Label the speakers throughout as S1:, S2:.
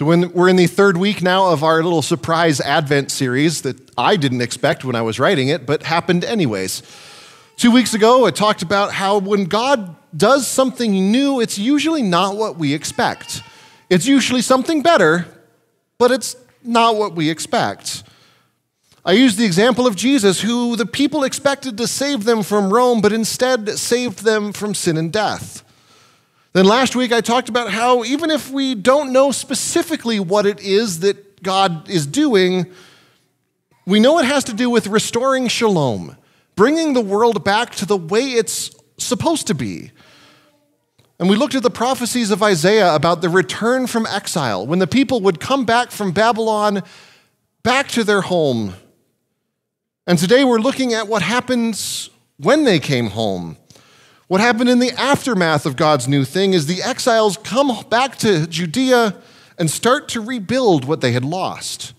S1: So, when we're in the third week now of our little surprise Advent series that I didn't expect when I was writing it, but happened anyways. Two weeks ago, I talked about how when God does something new, it's usually not what we expect. It's usually something better, but it's not what we expect. I used the example of Jesus, who the people expected to save them from Rome, but instead saved them from sin and death. Then last week I talked about how even if we don't know specifically what it is that God is doing, we know it has to do with restoring shalom, bringing the world back to the way it's supposed to be. And we looked at the prophecies of Isaiah about the return from exile, when the people would come back from Babylon back to their home. And today we're looking at what happens when they came home what happened in the aftermath of God's new thing is the exiles come back to Judea and start to rebuild what they had lost.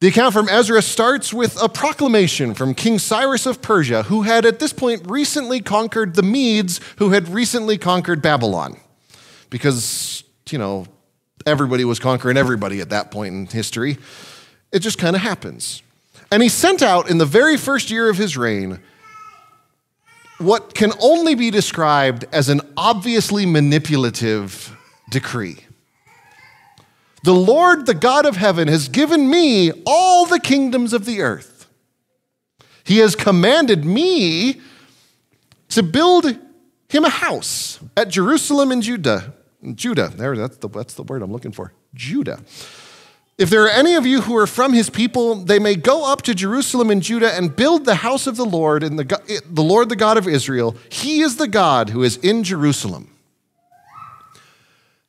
S1: The account from Ezra starts with a proclamation from King Cyrus of Persia, who had at this point recently conquered the Medes, who had recently conquered Babylon. Because, you know, everybody was conquering everybody at that point in history. It just kind of happens. And he sent out in the very first year of his reign what can only be described as an obviously manipulative decree. The Lord, the God of heaven, has given me all the kingdoms of the earth. He has commanded me to build him a house at Jerusalem in Judah. Judah, there, that's the, that's the word I'm looking for. Judah. If there are any of you who are from his people, they may go up to Jerusalem and Judah and build the house of the Lord and the, eh, the Lord, the God of Israel. He is the God who is in Jerusalem.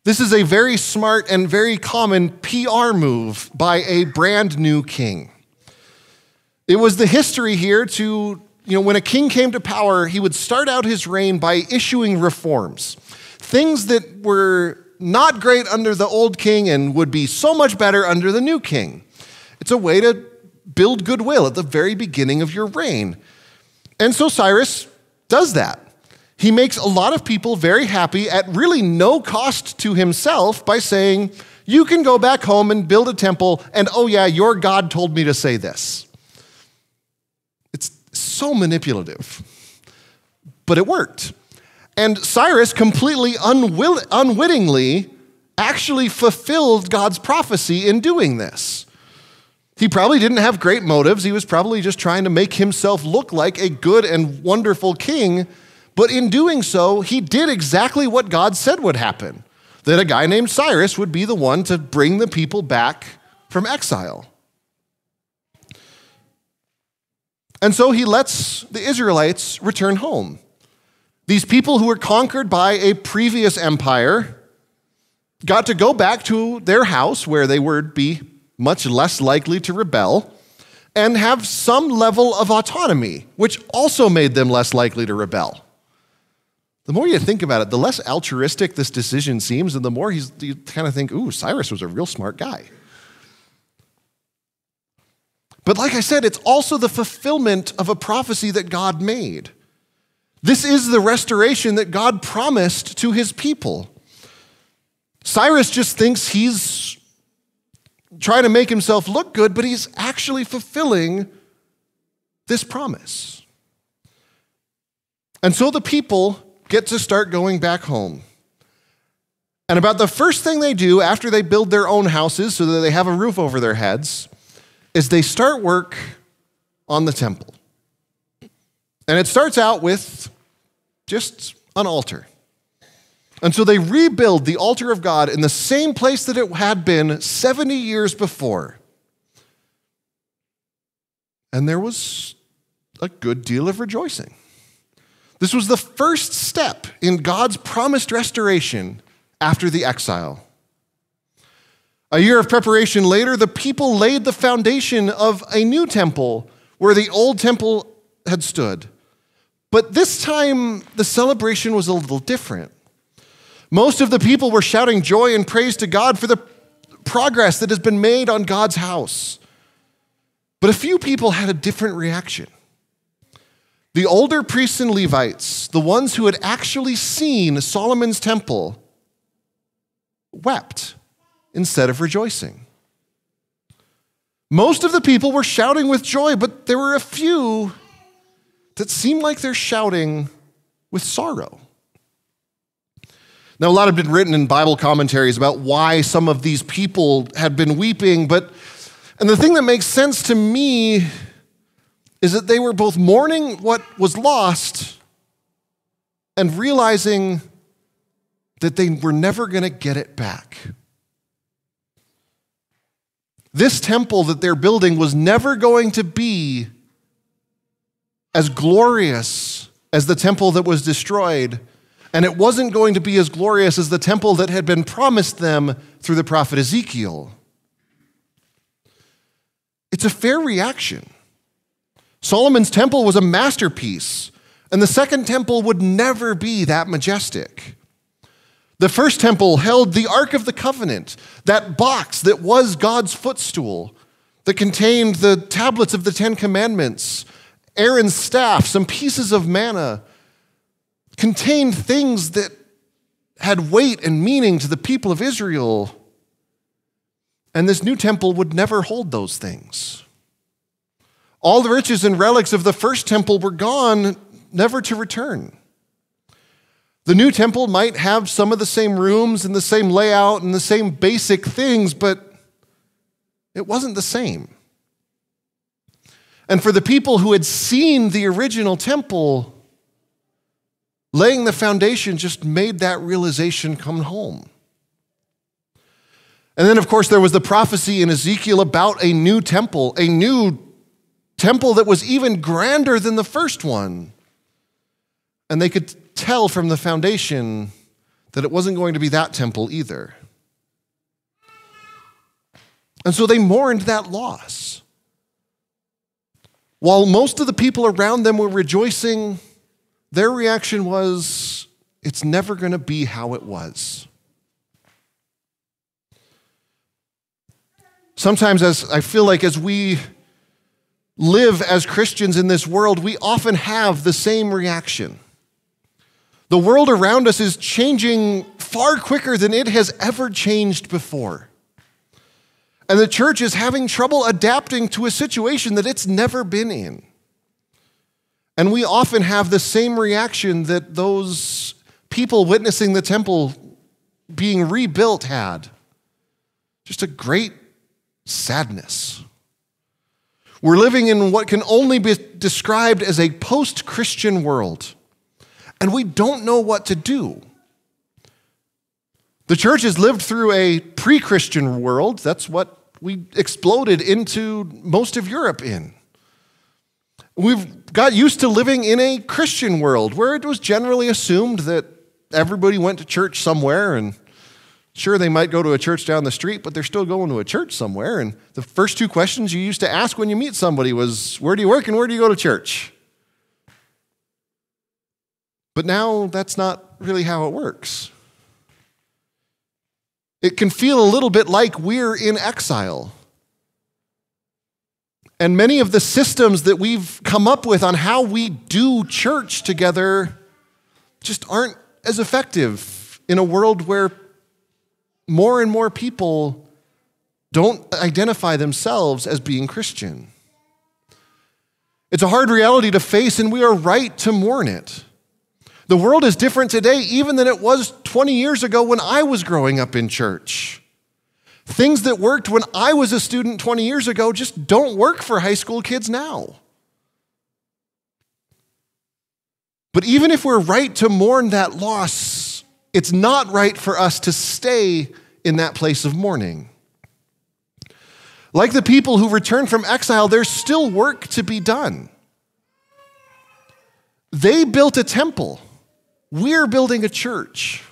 S1: This is a very smart and very common PR move by a brand new king. It was the history here to, you know, when a king came to power, he would start out his reign by issuing reforms, things that were not great under the old king and would be so much better under the new king. It's a way to build goodwill at the very beginning of your reign. And so Cyrus does that. He makes a lot of people very happy at really no cost to himself by saying, You can go back home and build a temple, and oh, yeah, your God told me to say this. It's so manipulative, but it worked. And Cyrus completely unwill- unwittingly actually fulfilled God's prophecy in doing this. He probably didn't have great motives. He was probably just trying to make himself look like a good and wonderful king. But in doing so, he did exactly what God said would happen that a guy named Cyrus would be the one to bring the people back from exile. And so he lets the Israelites return home. These people who were conquered by a previous empire got to go back to their house where they would be much less likely to rebel and have some level of autonomy, which also made them less likely to rebel. The more you think about it, the less altruistic this decision seems, and the more you kind of think, ooh, Cyrus was a real smart guy. But like I said, it's also the fulfillment of a prophecy that God made. This is the restoration that God promised to his people. Cyrus just thinks he's trying to make himself look good, but he's actually fulfilling this promise. And so the people get to start going back home. And about the first thing they do after they build their own houses so that they have a roof over their heads is they start work on the temple. And it starts out with just an altar. And so they rebuild the altar of God in the same place that it had been 70 years before. And there was a good deal of rejoicing. This was the first step in God's promised restoration after the exile. A year of preparation later, the people laid the foundation of a new temple where the old temple had stood. But this time, the celebration was a little different. Most of the people were shouting joy and praise to God for the progress that has been made on God's house. But a few people had a different reaction. The older priests and Levites, the ones who had actually seen Solomon's temple, wept instead of rejoicing. Most of the people were shouting with joy, but there were a few that seemed like they're shouting with sorrow. Now, a lot have been written in Bible commentaries about why some of these people had been weeping, but, and the thing that makes sense to me is that they were both mourning what was lost and realizing that they were never going to get it back. This temple that they're building was never going to be as glorious as the temple that was destroyed, and it wasn't going to be as glorious as the temple that had been promised them through the prophet Ezekiel. It's a fair reaction. Solomon's temple was a masterpiece, and the second temple would never be that majestic. The first temple held the Ark of the Covenant, that box that was God's footstool, that contained the tablets of the Ten Commandments, Aaron's staff, some pieces of manna, contained things that had weight and meaning to the people of Israel. And this new temple would never hold those things. All the riches and relics of the first temple were gone, never to return. The new temple might have some of the same rooms and the same layout and the same basic things, but it wasn't the same. And for the people who had seen the original temple, laying the foundation just made that realization come home. And then, of course, there was the prophecy in Ezekiel about a new temple, a new temple that was even grander than the first one. And they could tell from the foundation that it wasn't going to be that temple either. And so they mourned that loss. While most of the people around them were rejoicing, their reaction was, it's never going to be how it was. Sometimes, as I feel like as we live as Christians in this world, we often have the same reaction. The world around us is changing far quicker than it has ever changed before. And the church is having trouble adapting to a situation that it's never been in. And we often have the same reaction that those people witnessing the temple being rebuilt had just a great sadness. We're living in what can only be described as a post Christian world and we don't know what to do. The church has lived through a pre Christian world. That's what we exploded into most of Europe in. We've got used to living in a Christian world where it was generally assumed that everybody went to church somewhere and sure they might go to a church down the street but they're still going to a church somewhere and the first two questions you used to ask when you meet somebody was where do you work and where do you go to church but now that's not really how it works. It can feel a little bit like we're in exile. And many of the systems that we've come up with on how we do church together just aren't as effective in a world where more and more people don't identify themselves as being Christian. It's a hard reality to face, and we are right to mourn it. The world is different today, even than it was 20 years ago when I was growing up in church. Things that worked when I was a student 20 years ago just don't work for high school kids now. But even if we're right to mourn that loss, it's not right for us to stay in that place of mourning. Like the people who returned from exile, there's still work to be done. They built a temple. We're building a church.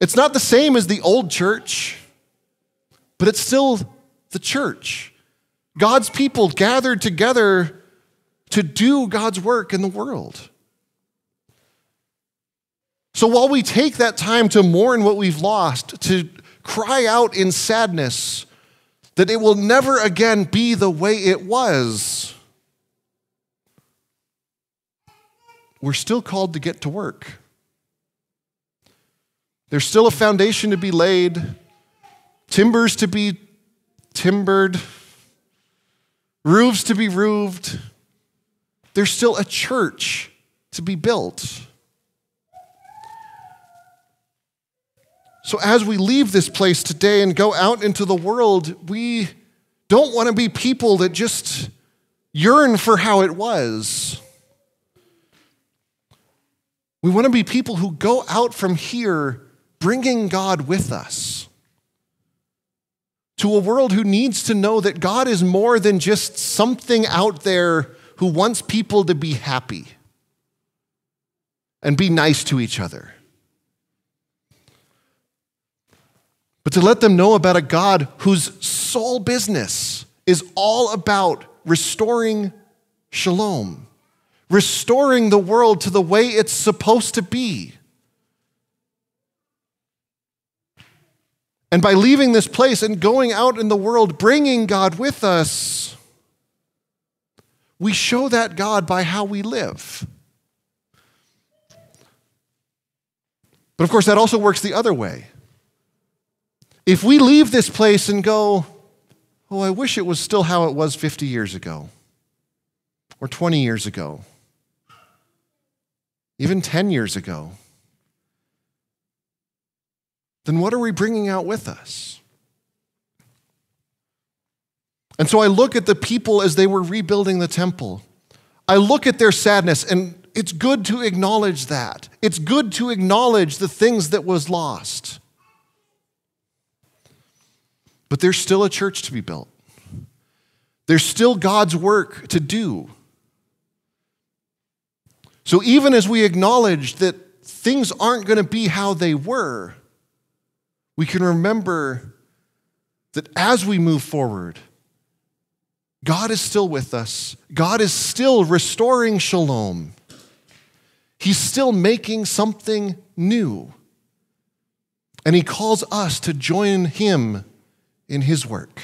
S1: It's not the same as the old church, but it's still the church. God's people gathered together to do God's work in the world. So while we take that time to mourn what we've lost, to cry out in sadness that it will never again be the way it was, we're still called to get to work. There's still a foundation to be laid, timbers to be timbered, roofs to be roofed. There's still a church to be built. So, as we leave this place today and go out into the world, we don't want to be people that just yearn for how it was. We want to be people who go out from here bringing God with us to a world who needs to know that God is more than just something out there who wants people to be happy and be nice to each other. But to let them know about a God whose sole business is all about restoring shalom, restoring the world to the way it's supposed to be. And by leaving this place and going out in the world, bringing God with us, we show that God by how we live. But of course, that also works the other way. If we leave this place and go, oh, I wish it was still how it was 50 years ago, or 20 years ago, even 10 years ago, then what are we bringing out with us? And so I look at the people as they were rebuilding the temple. I look at their sadness, and it's good to acknowledge that. It's good to acknowledge the things that was lost. But there's still a church to be built. There's still God's work to do. So even as we acknowledge that things aren't going to be how they were, we can remember that as we move forward, God is still with us. God is still restoring shalom. He's still making something new. And He calls us to join Him in his work.